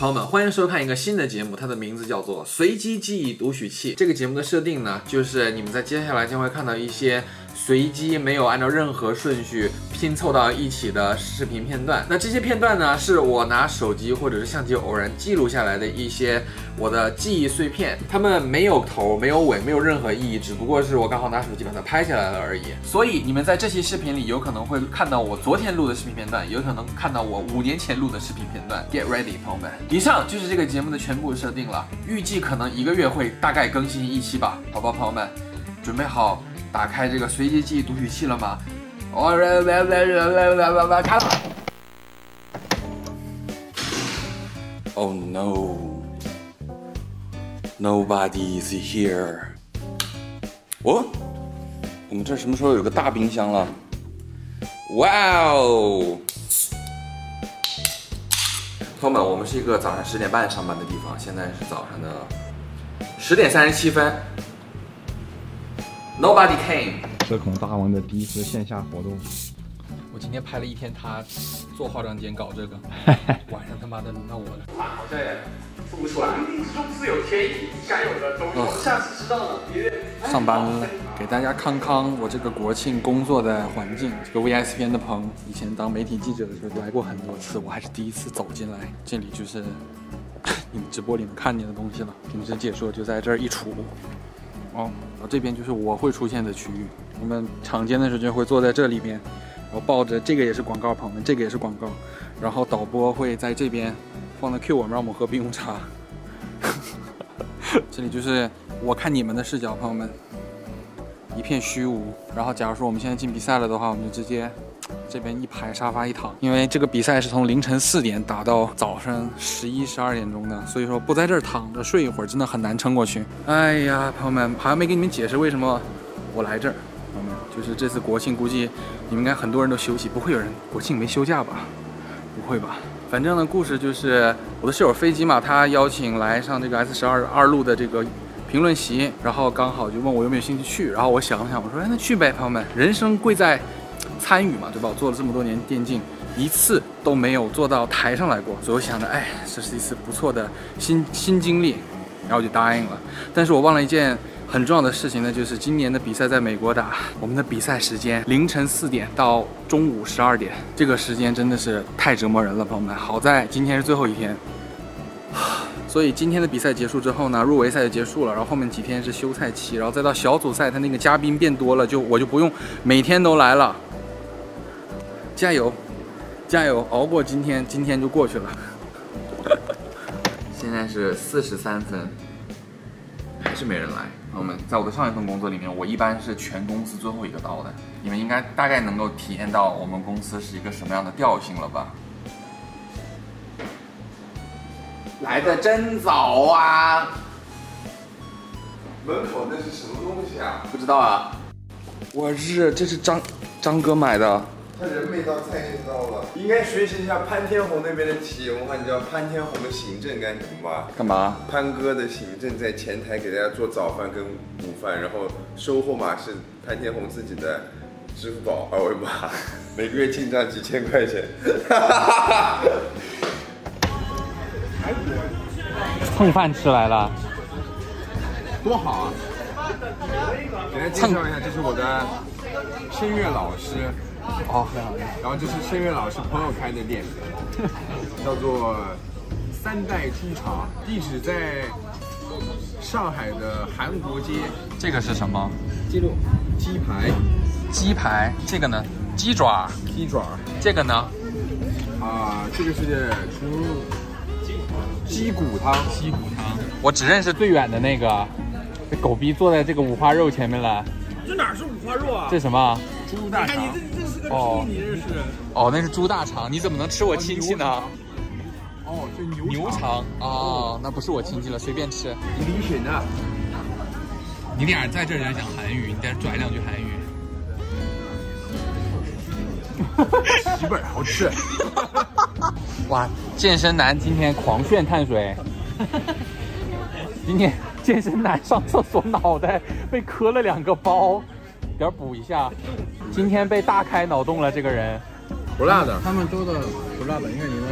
朋友们，欢迎收看一个新的节目，它的名字叫做《随机记忆读取器》。这个节目的设定呢，就是你们在接下来将会看到一些随机、没有按照任何顺序拼凑到一起的视频片段。那这些片段呢，是我拿手机或者是相机偶然记录下来的一些我的记忆碎片，它们没有头、没有尾、没有任何意义，只不过是我刚好拿手机把它拍下来了而已。所以你们在这期视频里有可能会看到我昨天录的视频片段，有可能看到我五年前录的视频片段。Get ready，朋友们！以上就是这个节目的全部设定了，预计可能一个月会大概更新一期吧，好吧，朋友们，准备好打开这个随机记忆读取器了吗？Oh no. Nobody is here. 哦，我们这什么时候有个大冰箱了？哇哦！朋友们，我们是一个早上十点半上班的地方，现在是早上的十点三十七分。Nobody came. 社恐大王的第一次线下活动，我今天拍了一天他做化妆间搞这个，晚上他妈的轮到我了。好像也做不出来。冥冥之中自有天意，该有的都有。下次知道了，别上班了，给大家康康我这个国庆工作的环境。这个 VSPN 的棚，以前当媒体记者的时候来过很多次，我还是第一次走进来。这里就是 你们直播里能看见的东西了。平时解说就在这儿一杵。哦，然后这边就是我会出现的区域。我们场间的时候就会坐在这里边，然后抱着这个也是广告，朋友们，这个也是广告。然后导播会在这边放的 Q 我们，让我们喝冰红茶。这里就是我看你们的视角，朋友们，一片虚无。然后，假如说我们现在进比赛了的话，我们就直接这边一排沙发一躺，因为这个比赛是从凌晨四点打到早上十一、十二点钟的，所以说不在这儿躺着睡一会儿真的很难撑过去。哎呀，朋友们，好像没给你们解释为什么我来这儿。朋友们，就是这次国庆，估计你们应该很多人都休息，不会有人国庆没休假吧？不会吧？反正呢，故事就是我的室友飞机嘛，他邀请来上这个 S 十二二路的这个评论席，然后刚好就问我有没有兴趣去，然后我想了想，我说哎那去呗，朋友们，人生贵在参与嘛，对吧？我做了这么多年电竞，一次都没有坐到台上来过，所以我想着，哎，这是一次不错的新新经历，然后就答应了。但是我忘了一件很重要的事情呢，就是今年的比赛在美国打，我们的比赛时间凌晨四点到中午十二点，这个时间真的是太折磨人了，朋友们。好在今天是最后一天，所以今天的比赛结束之后呢，入围赛就结束了，然后后面几天是休赛期，然后再到小组赛，他那个嘉宾变多了，就我就不用每天都来了。加油，加油，熬过今天，今天就过去了。现在是四十三分，还是没人来。朋友们，在我的上一份工作里面，我一般是全公司最后一个到的。你们应该大概能够体验到我们公司是一个什么样的调性了吧？来的真早啊！门口那是什么东西啊？不知道啊，我日，这是张张哥买的。他人没到，菜就到了。应该学习一下潘天红那边的企业文化。你知道潘天红的行政干什么吗？干嘛？潘哥的行政在前台给大家做早饭跟午饭，然后收货码是潘天红自己的支付宝二维码，每个月进账几千块钱。蹭饭吃来了，多好啊！给大家介绍一下，这是我的声乐老师。哦，很好。然后这是声乐老师朋友开的店，叫做三代猪肠，地址在上海的韩国街。这个是什么？鸡肉鸡排、鸡排。这个呢？鸡爪。鸡爪这个呢？啊，这个是除鸡骨汤。鸡骨汤。我只认识最远的那个，这狗逼坐在这个五花肉前面了。这哪是五花肉啊？这什么？猪大肠。这这是个哦猪，你认识？哦，那是猪大肠，你怎么能吃我亲戚呢？哦，这牛牛肠哦，那不是我亲戚了，随便吃。李雪呢？你俩在这儿讲韩语，你再转两句韩语。几本好吃。哇，健身男今天狂炫碳水。今天健身男上厕所脑袋被磕了两个包，点儿补一下。今天被大开脑洞了，这个人。不辣的。他们做的不辣的，因为你们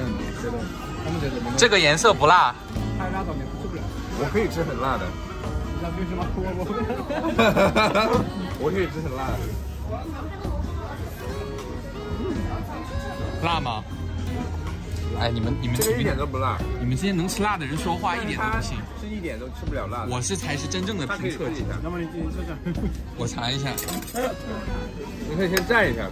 觉得他们觉得这个颜色不辣，太辣的你吃不了。我可以吃很辣的，我可以吃很辣的。辣吗？哎，你们你们这个一点都不辣，你们这些能吃辣的人说话一点都不信，是一点都吃不了辣的。我是才是真正的评测者试一。下，要么你自己试试。我尝一下，你可以先蘸一下。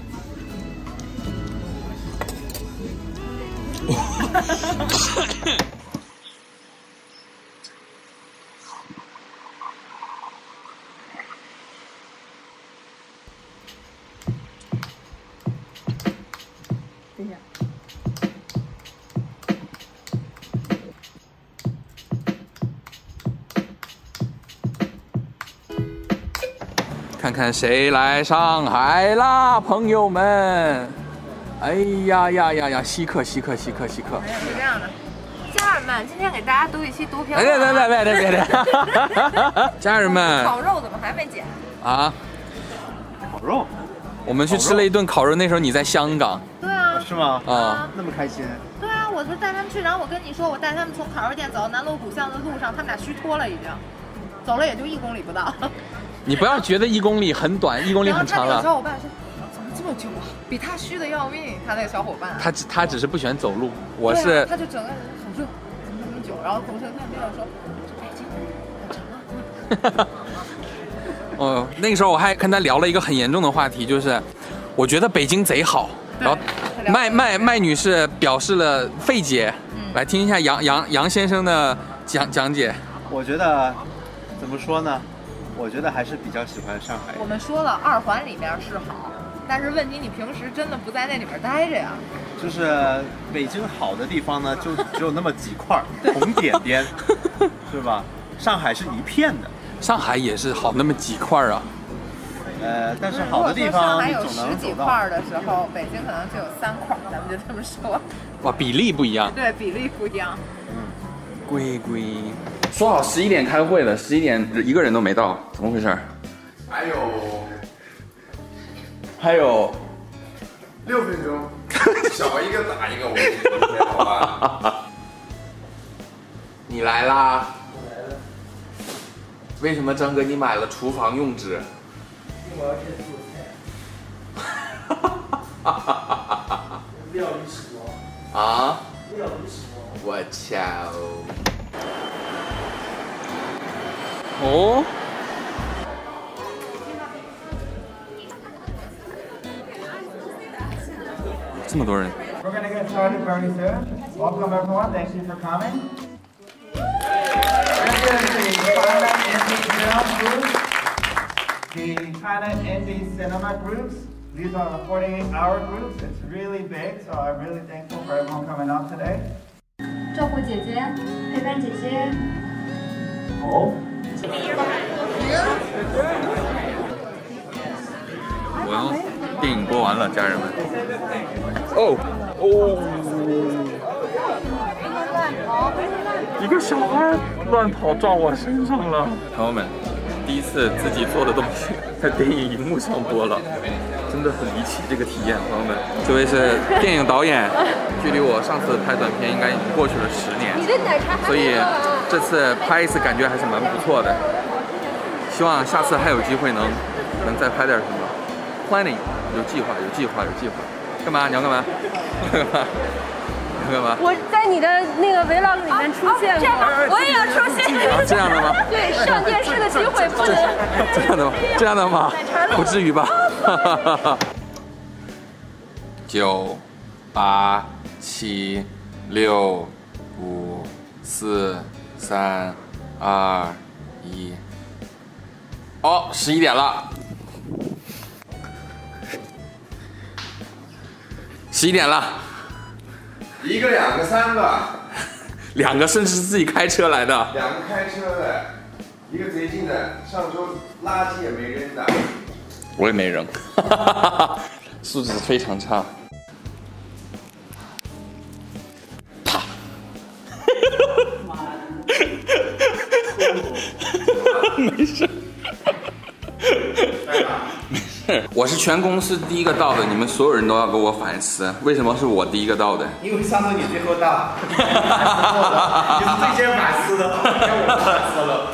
看看谁来上海啦，朋友们！哎呀呀呀呀，稀客稀客稀客稀客！是这样的，家人们，今天给大家读一期读评。哎别别别别别别别！家人 们烤肉怎么还没剪？啊，烤肉我们去吃了一顿烤肉，那时候你在香港对啊，是吗？啊。那么开心，对啊，我就带他们去，然后我跟你说，我带他们从烤肉店走到南锣鼓巷的路上，他们俩虚脱了已经，走了也就一公里不到。你不要觉得一公里很短，一公里很长了。小伙伴说，怎么这么久啊？比他虚的要命。他那个小伙伴，他只他只是不喜欢走路，我是他就整个人很热，怎么那么久？然后同事看边上说，这北京很长啊。哦，那个时候我还跟他聊了一个很严重的话题，就是我觉得北京贼好。然后对麦麦麦女士表示了费解，嗯来听一下杨杨杨先生的讲讲解。我觉得怎么说呢？我觉得还是比较喜欢上海。我们说了，二环里面是好，但是问题你平时真的不在那里面待着呀。就是北京好的地方呢，就只有那么几块 红点点，是吧？上海是一片的，上海也是好那么几块啊，呃，但是好的地方有十总能走到。几块的时候，北京可能就有三块，咱们就这么说。哇，比例不一样。对，比例不一样。嗯龟龟，说好十一点开会的，十一点一个人都没到，怎么回事？还有还有六分钟，少一个打一个，我吧？你来啦！为什么张哥你买了厨房用纸？啊！我操！ 哦，这么多人， We're going to get started very soon. Welcome, everyone. Thank you for coming. This is the China Indie Film Group. The China Indie Cinema Groups. These are the 48-hour groups. It's really big, so I'm really thankful for everyone coming out today. 照顾姐姐，陪伴姐姐。我 要电影播完了，家人们。哦哦，一个小孩乱跑撞我身上了。朋友们，第一次自己做的东西在电影荧幕上播了，真的很离奇这个体验。朋友们，这位是电影导演，距离我上次拍短片应该已经过去了十年，所以这次拍一次感觉还是蛮不错的。希望下次还有机会能能再拍点什么。Planning 有计划，有计划，有计划。干嘛？你要干嘛？你要干嘛？你要干嘛？我在你的那个 vlog 里面出现过，我也要出现。啊，这样的吗？对，上电视的机会不能。这样的吗？这样的吗？不至于吧？九、八、七、六、五、四、三、二、一。哦，十一点了。十一点了，一个、两个、三个，两个甚至是自己开车来的。两个开车的，一个贼近的，上周垃圾也没扔的。我也没扔，素质非常差。我是全公司第一个到的，你们所有人都要给我反思，为什么是我第一个到的？因为上次你最后到，你是最先反思的，该我反思了。